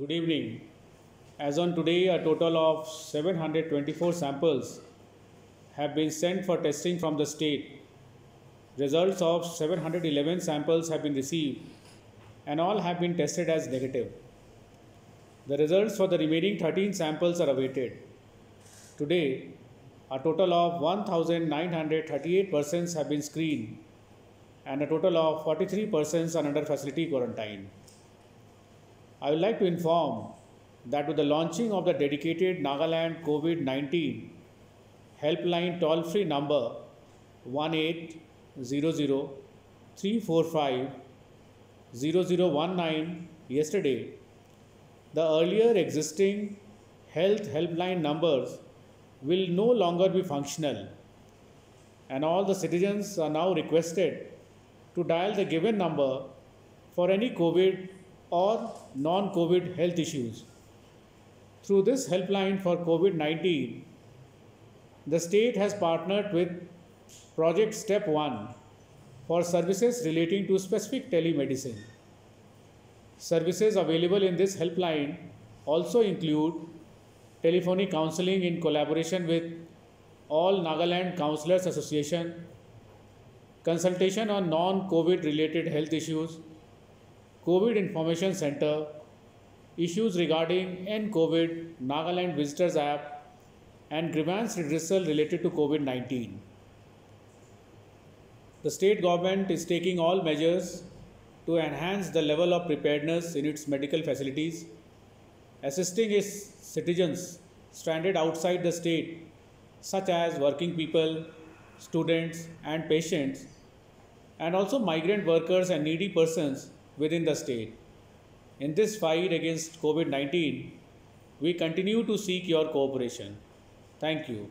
Good evening. As on today, a total of 724 samples have been sent for testing from the state. Results of 711 samples have been received and all have been tested as negative. The results for the remaining 13 samples are awaited. Today, a total of 1,938 persons have been screened and a total of 43 persons are under facility quarantine. I would like to inform that with the launching of the dedicated Nagaland COVID 19 helpline toll free number 1800 345 0019 yesterday, the earlier existing health helpline numbers will no longer be functional, and all the citizens are now requested to dial the given number for any COVID or non COVID health issues. Through this helpline for COVID 19, the state has partnered with Project StepOne for services relating to specific telemedicine. Services available in this helpline also include telephonic counseling in collaboration with all Nagaland Counselors Association, consultation on non-COVID related health issues, COVID Information Center, issues regarding N-COVID Nagaland Visitors App, and grievance redressal related to COVID-19. The state government is taking all measures to enhance the level of preparedness in its medical facilities, assisting its citizens stranded outside the state, such as working people, students, and patients, and also migrant workers and needy persons within the state. In this fight against COVID 19, we continue to seek your cooperation. Thank you.